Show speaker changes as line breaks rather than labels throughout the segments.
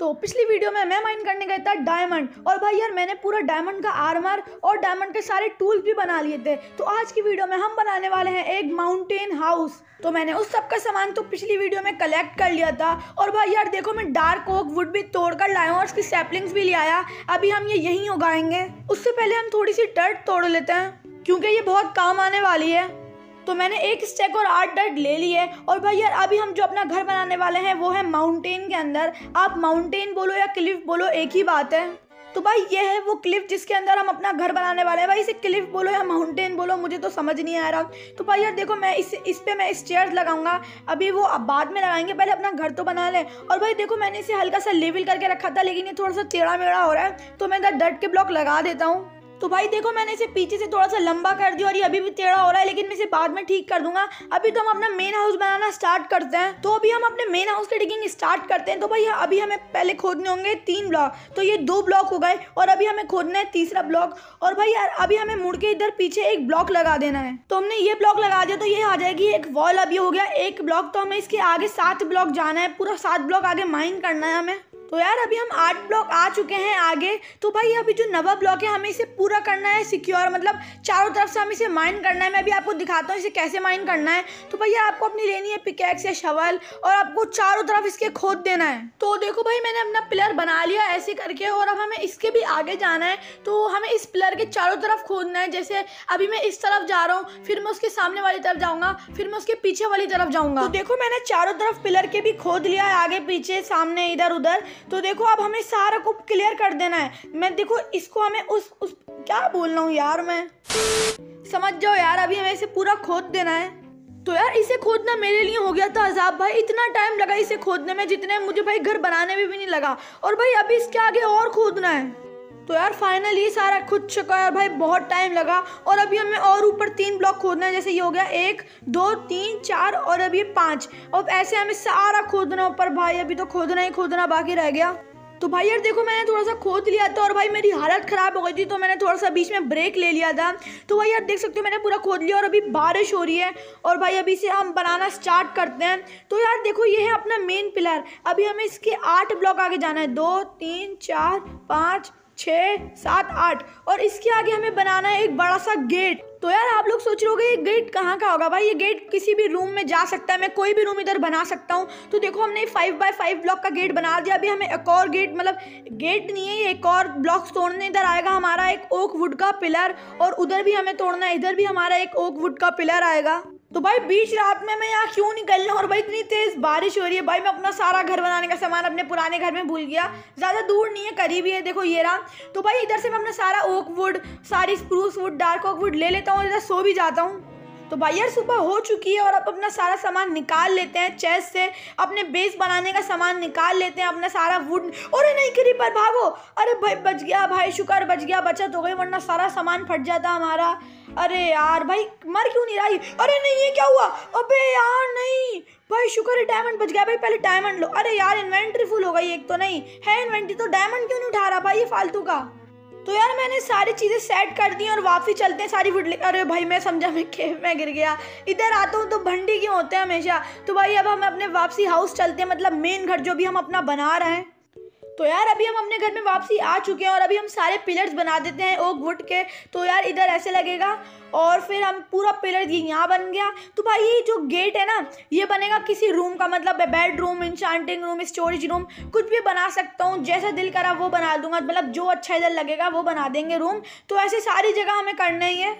तो पिछली वीडियो में मैं माइन करने गया था डायमंड। और भाई यार, मैंने पूरा डायमंड का आर्मर और डायमंड के सारे टूल्स भी बना लिए थे। तो आज की वीडियो में हम बनाने वाले हैं एक माउंटेन हाउस तो मैंने उस सब का सामान तो पिछली वीडियो में कलेक्ट कर लिया था। और भाई यार, देखो मैं डार्क ओक वुड भी तोड़ कर लाया और उसकी सैपलिंग्स भी ले आया। अभी हम ये यहीं उगाएँगे। उससे पहले हम थोड़ी सी डर्ट तोड़ लेते हैं, क्योंकि ये बहुत काम आने वाली है। तो मैंने एक स्टेक और आठ डर्ट ले ली है। और भाई यार, अभी हम जो अपना घर बनाने वाले हैं, वो है माउंटेन के अंदर। आप माउंटेन बोलो या क्लिफ बोलो, एक ही बात है। तो भाई, ये है वो क्लिफ जिसके अंदर हम अपना घर बनाने वाले हैं। भाई, इसे क्लिफ बोलो या माउंटेन बोलो, मुझे तो समझ नहीं आ रहा तो भाई यार, देखो, मैं इस इस पर मैं स्टेयर्स लगाऊँगा। अभी वो अब बाद में लगाएँगे, पहले अपना घर तो बना लें। और भाई, देखो, मैंने इसे हल्का सा लेवल करके रखा था, लेकिन ये थोड़ा सा टेढ़ा मेढ़ा हो रहा है तो मैं इधर डट के ब्लॉक लगा देता हूँ। तो भाई देखो, मैंने इसे पीछे से थोड़ा सा लंबा कर दिया और ये अभी भी टेढ़ा हो रहा है, लेकिन मैं इसे बाद में ठीक कर दूँगा। अभी तो हम अपना मेन हाउस बनाना स्टार्ट करते हैं। तो अभी हम अपने मेन हाउस की डिगिंग स्टार्ट करते हैं। तो भाई, अभी हमें पहले खोदने होंगे तीन ब्लॉक तो ये दो ब्लॉक हो गए और अभी हमें खोदना है तीसरा ब्लॉक और भाई यार, अभी हमें मुड़ के इधर पीछे एक ब्लॉक लगा देना है। तो हमने ये ब्लॉक लगा दिया तो ये आ जाएगी एक वॉल अभी हो गया एक ब्लॉक तो हमें इसके आगे सात ब्लॉक जाना है। पूरा सात ब्लॉक आगे माइन करना है हमें। तो यार, अभी हम आठ ब्लॉक आ चुके हैं आगे। तो भाई, अभी जो नवा ब्लॉक है, हमें इसे पूरा करना है सिक्योर मतलब चारों तरफ़ से हमें इसे माइन करना है। मैं अभी आपको दिखाता हूँ इसे कैसे माइन करना है। तो भैया आपको अपनी लेनी है पिकैक्स या शवल और आपको चारों तरफ़ इसके खोद देना है। तो देखो भाई, मैंने अपना पिलर बना लिया ऐसे करके और अब हमें इसके भी आगे जाना है। तो हमें इस पिलर के चारों तरफ़ खोदना है। जैसे अभी मैं इस तरफ़ जा रहा हूँ, फिर मैं उसके सामने वाली तरफ़ जाऊँगा, फिर मैं उसके पीछे वाली तरफ़ जाऊँगा। तो देखो, मैंने चारों तरफ़ पिलर के भी खोद लिया है, आगे, पीछे, सामने, इधर, उधर। तो देखो, अब हमें सारा को क्लियर कर देना है। मैं देखो, इसको हमें उस उस, क्या बोल रहा हूँ यार मैं? समझ जाओ यार, अभी हमें इसे पूरा खोद देना है। तो यार, इसे खोदना मेरे लिए हो गया था अजाब भाई। इतना टाइम लगा इसे खोदने में जितने मुझे भाई घर बनाने में भी नहीं लगा। और भाई अभी इसके आगे और खोदना है। तो यार फाइनली सारा खुद चुका है भाई बहुत टाइम लगा। और अभी हमें और ऊपर तीन ब्लॉक खोदना है, जैसे ये हो गया एक, दो, तीन, चार और अभी पाँच। और ऐसे हमें सारा खोदना ऊपर भाई, अभी तो खोदना ही खोदना बाकी रह गया। तो भाई यार देखो, मैंने थोड़ा सा खोद लिया था और भाई मेरी हालत ख़राब हो गई थी तो मैंने थोड़ा सा बीच में ब्रेक ले लिया था। तो भाई यार देख सकते हो, मैंने पूरा खोद लिया और अभी बारिश हो रही है। और भाई अभी से हम बनाना स्टार्ट करते हैं। तो यार देखो, ये है अपना मेन पिलर अभी हमें इसके आठ ब्लॉक आगे जाना है। दो, तीन, चार, पाँच छः सात, आठ और इसके आगे हमें बनाना है एक बड़ा सा गेट तो यार, आप लोग सोच रहे ये गेट कहाँ का होगा भाई? ये गेट किसी भी रूम में जा सकता है, मैं कोई भी रूम इधर बना सकता हूँ। तो देखो, हमने फाइव बाय फाइव ब्लॉक का गेट बना दिया। अभी हमें एक और गेट मतलब गेट नहीं है, ये एक और ब्लॉक तोड़ने इधर आएगा। हमारा एक ओक वुड का पिलर और उधर भी हमें तोड़ना है, इधर भी हमारा एक ओक वुड का पिलर आएगा। तो भाई बीच रात में मैं यहाँ क्यों निकल रहा हूँ और भाई इतनी तेज़ बारिश हो रही है? भाई मैं अपना सारा घर बनाने का सामान अपने पुराने घर में भूल गया। ज़्यादा दूर नहीं है, करीब ही है, देखो ये रहा तो भाई इधर से मैं अपना सारा ओक वुड सारी spruce wood dark oak wood ले लेता हूँ और इधर सो भी जाता हूँ। तो भाई यार सुबह हो चुकी है और अब अपना सारा सामान निकाल लेते हैं, चेस से अपने बेस बनाने का सामान निकाल लेते हैं, अपना सारा वुड अरे नहीं करी पर भागो। अरे भाई, बच गया भाई, शुक्र, बच गया, बचत हो गई, वरना सारा सामान फट जाता हमारा। अरे यार, भाई, मर क्यों नहीं रही अरे नहीं, ये क्या हुआ? अबे यार, नहीं। भाई, शुक्र है डायमंड बच गया। भाई, पहले डायमंड लो। अरे यार इन्वेंट्री फुल हो गई, एक तो नहीं। है इन्वेंट्री तो डायमंड क्यों नहीं उठा रहा भाई, ये फालतू का? तो यार मैंने सारी चीज़ें सेट कर दी और वापसी चलते हैं सारी वुड अरे भाई, मैं समझा, मैं केव में गिर गया। इधर आता हूँ तो भंडी क्यों होते हैं हमेशा? तो भाई, अब हम अपने वापसी हाउस चलते हैं मतलब मेन घर जो भी हम अपना बना रहे हैं। तो यार अभी हम अपने घर में वापसी आ चुके हैं और अभी हम सारे पिलर्स बना देते हैं ओक वुड के। तो यार इधर ऐसे लगेगा और फिर हम पूरा पिलर ये यहाँ बन गया। तो भाई ये जो गेट है ना, ये बनेगा किसी रूम का मतलब bedroom enchanting room storage room कुछ भी बना सकता हूँ। जैसा दिल करा वो बना दूँगा। मतलब जो अच्छा इधर लगेगा वो बना देंगे रूम तो ऐसे सारी जगह हमें करना ही है।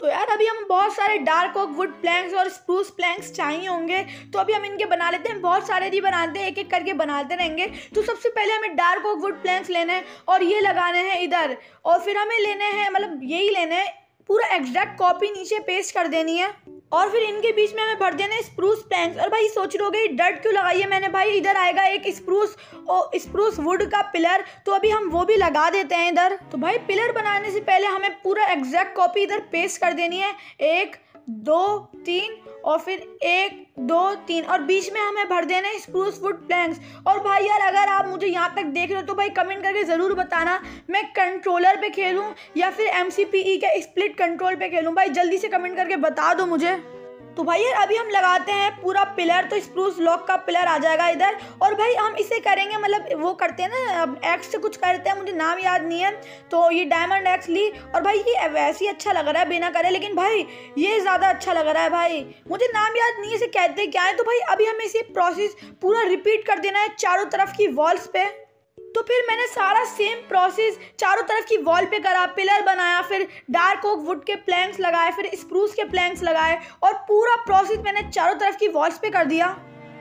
तो यार, अभी हम बहुत सारे डार्क ऑक वुड प्लैंक्स और स्प्रूस प्लैंक्स चाहिए होंगे तो अभी हम इनके बना लेते हैं, बहुत सारे भी बनाते हैं एक एक करके बनाते रहेंगे। तो सबसे पहले हमें डार्क ऑक वुड प्लैंक्स लेने हैं और ये लगाने हैं इधर, और फिर हमें लेने हैं मतलब यही लेने हैं पूरा एग्जैक्ट कॉपी नीचे पेस्ट कर देनी है। और फिर इनके बीच में हमें भर देना स्प्रूस प्लैंक्स और भाई, सोच रहे हो डर्ट क्यों लगाई है मैंने? भाई, इधर आएगा एक स्प्रूस और स्प्रूस वुड का पिलर तो अभी हम वो भी लगा देते हैं इधर। तो भाई पिलर बनाने से पहले हमें पूरा एग्जैक्ट कॉपी इधर पेस्ट कर देनी है। एक दो, तीन और फिर एक, दो, तीन। और बीच में हमें भर देना है स्प्रूस वुड प्लैंक्स और भाई यार, अगर आप मुझे यहाँ तक देख रहे हो तो भाई कमेंट करके ज़रूर बताना। मैं कंट्रोलर पे खेलूँ या फिर एम सी पी ई के स्प्लिट कंट्रोल पे खेलूँ? भाई जल्दी से कमेंट करके बता दो मुझे। तो भाई यार अभी हम लगाते हैं पूरा पिलर तो स्प्रूस लॉक का पिलर आ जाएगा इधर। और भाई हम इसे करेंगे मतलब वो करते हैं ना, अब एक्स से कुछ करते हैं, मुझे नाम याद नहीं है। तो ये डायमंड एक्स ली, और भाई ये वैसे ही अच्छा लग रहा है, बिना करे, लेकिन भाई ये ज़्यादा अच्छा लग रहा है भाई। मुझे नाम याद नहीं है, इसे कहते क्या है? तो भाई अभी हमें इसे प्रोसेस पूरा रिपीट कर देना है, चारों तरफ़ की वॉल्स पे। तो फिर मैंने सारा सेम प्रोसेस चारों तरफ़ की वॉल पे करा पिलर बनाया, फिर डार्क ओक वुड के प्लैंक्स लगाए, फिर स्प्रूस के प्लैंक्स लगाए और पूरा प्रोसेस मैंने चारों तरफ़ की वॉल्स पे कर दिया।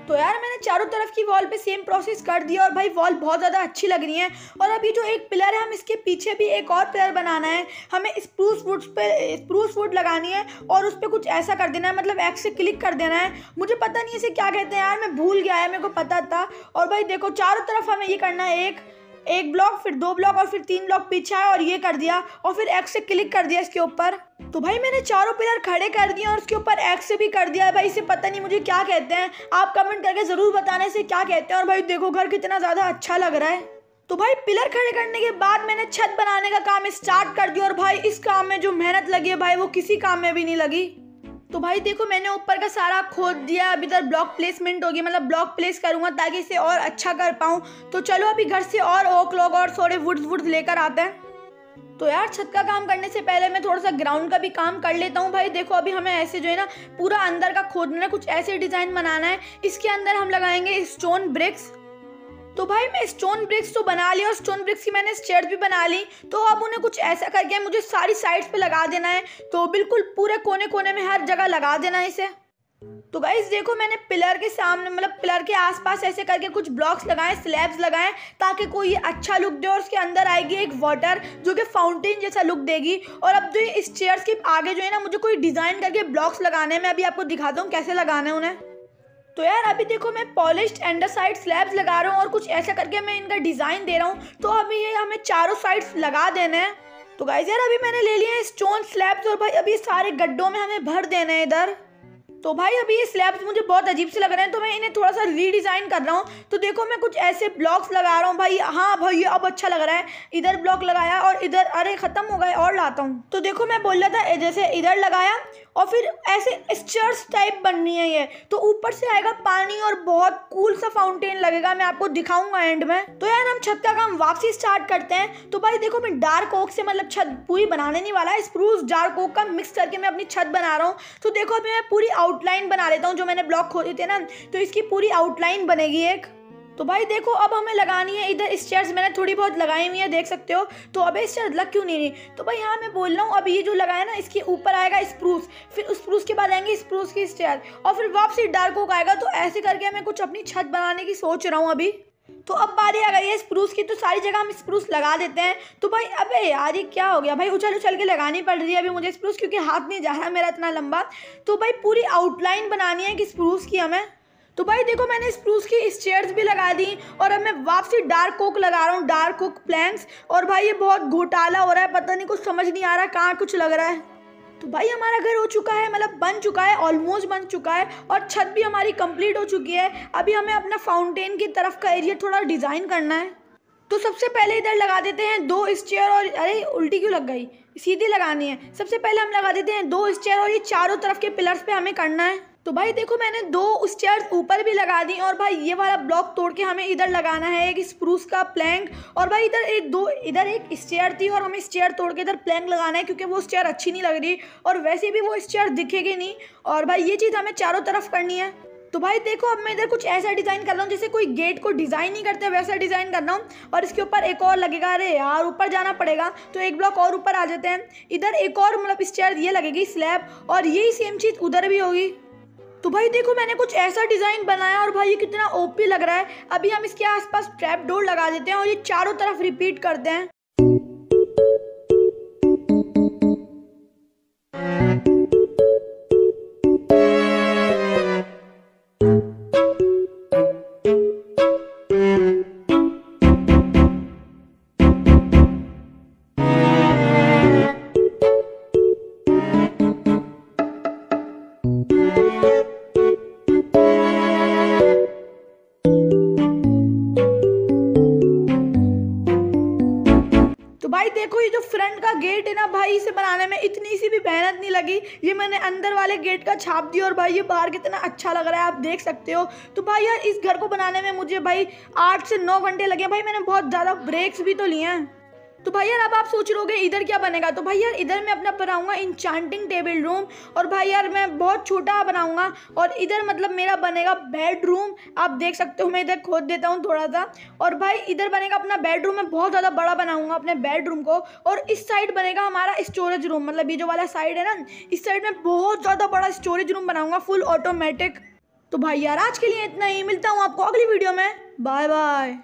तो यार मैंने चारों तरफ़ की वॉल पे सेम प्रोसेस कर दिया और भाई वॉल बहुत ज़्यादा अच्छी लग रही है। और अभी जो एक पिलर है, हम इसके पीछे भी एक और पिलर बनाना है। हमें स्प्रूस वुड पे स्प्रूस वुड लगानी है और उस पर कुछ ऐसा कर देना है मतलब एक्स से क्लिक कर देना है। मुझे पता नहीं इसे क्या कहते हैं यार, मैं भूल गया है, मेरे को पता था। और भाई देखो, चारों तरफ़ हमें ये करना है, एक एक ब्लॉक फिर दो ब्लॉक और फिर तीन ब्लॉक पीछे आया और ये कर दिया और फिर एक्स से क्लिक कर दिया इसके ऊपर। तो भाई मैंने चारों पिलर खड़े कर दिए और उसके ऊपर एक्स से भी कर दिया है भाई, इसे पता नहीं मुझे क्या कहते हैं। आप कमेंट करके ज़रूर बताने से क्या कहते हैं। और भाई देखो घर कितना ज़्यादा अच्छा लग रहा है। तो भाई पिलर खड़े करने के बाद मैंने छत बनाने का काम स्टार्ट कर दिया और भाई इस काम में जो मेहनत लगी है भाई, वो किसी काम में भी नहीं लगी। तो भाई देखो, मैंने ऊपर का सारा खोद दिया, अभी इधर ब्लॉक प्लेसमेंट होगी मतलब ब्लॉक प्लेस करूँगा ताकि इसे और अच्छा कर पाऊँ। तो चलो, अभी घर से और ओक लोग और थोड़े वुड्स वुड्स लेकर आते हैं। तो यार, छत का काम करने से पहले मैं थोड़ा सा ग्राउंड का भी काम कर लेता हूँ। भाई देखो, अभी हमें ऐसे जो है ना, पूरा अंदर का खोदना, कुछ ऐसे डिज़ाइन बनाना है। इसके अंदर हम लगाएँगे स्टोन ब्रिक्स तो भाई मैं स्टोन ब्रिक्स तो बना लिया और स्टोन ब्रिक्स की मैंने स्टेयर भी बना ली। तो अब उन्हें कुछ ऐसा करके मुझे सारी साइड्स पे लगा देना है। तो बिल्कुल पूरे कोने कोने में हर जगह लगा देना है इसे। तो गाइज़ देखो मैंने पिलर के सामने मतलब पिलर के आसपास ऐसे करके कुछ ब्लॉक्स लगाए स्लैब्स लगाए, ताकि कोई अच्छा लुक दे और उसके अंदर आएगी एक वाटर जो कि फाउंटेन जैसा लुक देगी। और अब जो इस चेयर्स के आगे जो है ना, मुझे कोई डिज़ाइन करके ब्लॉक्स लगाने में अभी आपको दिखाता हूँ कैसे लगाने उन्हें। तो यार, अभी देखो मैं पॉलिश्ड एंडरसाइड स्लैब्स लगा रहा हूँ और कुछ ऐसा करके मैं इनका डिज़ाइन दे रहा हूँ। तो अभी ये हमें चारों साइड्स लगा देना है। तो गाइज़ यार, अभी मैंने ले लिए है स्टोन स्लैब्स और भाई, अभी सारे गड्ढों में हमें भर देना है इधर। तो भाई, अभी ये स्लैब्स मुझे बहुत अजीब से लग रहे हैं तो मैं इन्हें थोड़ा सा रीडिज़ाइन कर रहा हूँ। तो देखो, मैं कुछ ऐसे ब्लॉक्स लगा रहा हूँ भाई। हाँ भाई अब अच्छा लग रहा है। इधर ब्लॉक लगाया और इधर, अरे, ख़त्म हो गए और लाता हूँ। तो देखो, मैं बोल रहा था जैसे इधर लगाया और फिर ऐसे स्चर्स टाइप बननी है ये। तो ऊपर से आएगा पानी और बहुत कूल सा फाउंटेन लगेगा। मैं आपको दिखाऊँगा एंड में। तो यार, हम छत का काम वापसी स्टार्ट करते हैं। तो भाई, देखो, मैं डार्क ओक से मतलब छत पूरी बनाने नहीं वाला। है स्प्रूस डार्क ओक का मिक्स करके मैं अपनी छत बना रहा हूँ। तो देखो, अभी मैं पूरी आउटलाइन बना लेता हूँ, जो मैंने ब्लॉक खोले थे ना तो इसकी पूरी आउटलाइन बनेगी एक। तो भाई देखो, अब हमें लगानी है इधर स्टेयर्स मैंने थोड़ी बहुत लगाई हुई है, देख सकते हो। तो अब चेयर लग क्यों नहीं रही? तो भाई हाँ मैं बोल रहा हूँ, अब ये जो लगाया ना, इसके ऊपर आएगा स्प्रूस फिर उस स्प्रूस के बाद आएँगे स्प्रूस की स्टेयर और फिर वापसी डार्क ओक आएगा। तो ऐसे करके मैं कुछ अपनी छत बनाने की सोच रहा हूँ अभी। तो अब बारी आ गई है स्प्रूस की तो सारी जगह हम स्प्रूस लगा देते हैं। तो भाई, अबे यार, ये क्या हो गया? भाई उछल उछल के लगानी पड़ रही है अभी मुझे स्प्रूस क्योंकि हाथ नहीं जा रहा मेरा इतना लंबा। तो भाई, पूरी आउटलाइन बनानी है कि स्प्रूस की हमें। तो भाई, देखो, मैंने स्प्रूस की स्टेयर्स भी लगा दी, और अब मैं वापसी डार्क कोक लगा रहा हूँ डार्क कोक प्लैंक्स और भाई, ये बहुत घोटाला हो रहा है, पता नहीं कुछ समझ नहीं आ रहा कहाँ कुछ लग रहा है। तो भाई हमारा घर हो चुका है मतलब बन चुका है ऑलमोस्ट बन चुका है और छत भी हमारी कंप्लीट हो चुकी है। अभी हमें अपना फाउंटेन की तरफ़ का एरिया थोड़ा डिज़ाइन करना है। तो सबसे पहले इधर लगा देते हैं दो स्टेयर और, अरे, उल्टी क्यों लग गई? सीधी लगानी है। सबसे पहले हम लगा देते हैं दो स्टेयर और ये चारों तरफ़ के पिलर्स पे हमें करना है। तो भाई देखो मैंने दो स्टेयर्स ऊपर भी लगा दी और भाई ये वाला ब्लॉक तोड़ के हमें इधर लगाना है, एक स्प्रूस का प्लैंक और भाई इधर एक दो, इधर एक स्टेयर थी और हमें स्टेयर तोड़ के इधर प्लैंक लगाना है क्योंकि वो स्टेयर अच्छी नहीं लग रही और वैसे भी वो स्टेयर दिखेगी नहीं और भाई ये चीज़ हमें चारों तरफ़ करनी है। तो भाई देखो अब मैं इधर कुछ ऐसा डिज़ाइन कर रहा हूँ जैसे कोई गेट को डिज़ाइन नहीं करते वैसा डिज़ाइन कर रहा हूँ और इसके ऊपर एक और लगेगा, अरे यार ऊपर जाना पड़ेगा तो एक ब्लॉक और ऊपर आ जाते हैं। इधर एक और मतलब स्टेयर ये लगेगी स्लैब और यही सेम चीज़ उधर भी होगी। तो भाई देखो, मैंने कुछ ऐसा डिज़ाइन बनाया और भाई ये कितना ओपी लग रहा है। अभी हम इसके आसपास ट्रैप डोर लगा देते हैं और ये चारों तरफ़ रिपीट करते हैं। देखो ये जो फ्रंट का गेट है ना भाई, इसे बनाने में इतनी सी भी मेहनत नहीं लगी। ये मैंने अंदर वाले गेट का छाप दिया और भाई ये बाहर कितना अच्छा लग रहा है, आप देख सकते हो। तो भाई यार, इस घर को बनाने में मुझे भाई आठ से नौ घंटे लगे भाई मैंने बहुत ज़्यादा ब्रेक्स भी तो लिए हैं। तो भाई यार, अब आप सोच रहे हो इधर क्या बनेगा? तो भाई यार, इधर मैं अपना बनाऊँगा इंचांटिंग टेबल रूम और भाई यार, मैं बहुत छोटा बनाऊँगा और इधर मतलब मेरा बनेगा बेडरूम आप देख सकते हो, मैं इधर खोद देता हूँ थोड़ा सा और भाई इधर बनेगा अपना बेडरूम मैं बहुत ज़्यादा बड़ा बनाऊँगा अपने बेडरूम को और इस साइड बनेगा हमारा स्टोरेज रूम मतलब ये जो वाला साइड है ना, इस साइड में बहुत ज़्यादा बड़ा स्टोरेज रूम बनाऊँगा फुल ऑटोमेटिक तो भाई यार, आज के लिए इतना ही। मिलता हूँ आपको अगली वीडियो में। Bye bye